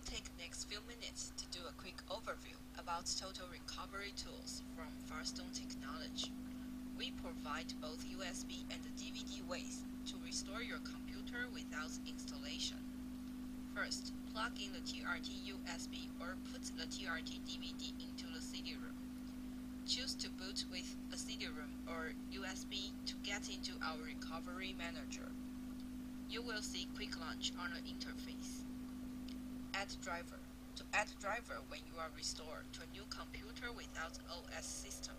will take next few minutes to do a quick overview about total recovery tools from FarStone Technology. We provide both USB and DVD ways to restore your computer without installation. First, plug in the TRT USB or put the TRT DVD into the CD-ROM. Choose to boot with a CD-ROM or USB to get into our recovery manager. You will see Quick Launch on the interface. Add driver. To add driver when you are restored to a new computer without OS system.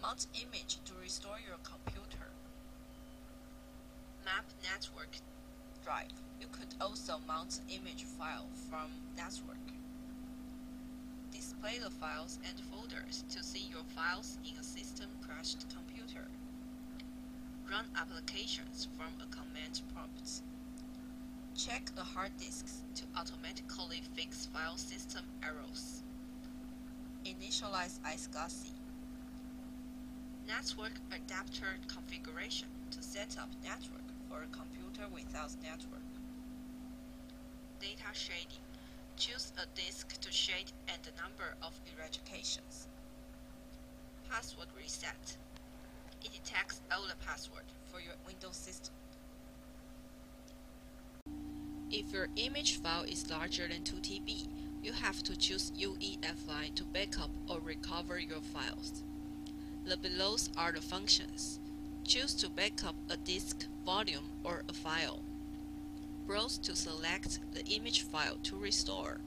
Mount image to restore your computer. Map network drive. You could also mount image file from network. Display the files and folders to see your files in a system crashed computer. Run applications from a command prompt. Check the hard disks to automatically fix file system errors. Initialize iSCSI. Network adapter configuration to set up network for a computer without network. Data shading. Choose a disk to shade and the number of eradications. Password reset. It detects all the password for your Windows system. If your image file is larger than 2 TB, you have to choose UEFI to backup or recover your files. The belows are the functions. Choose to backup a disk, volume, or a file. Browse to select the image file to restore.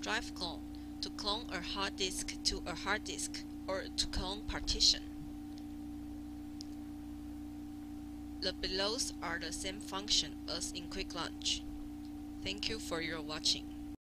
Drive clone to clone a hard disk to a hard disk or to clone partition. The belows are the same function as in Quick Launch. Thank you for your watching.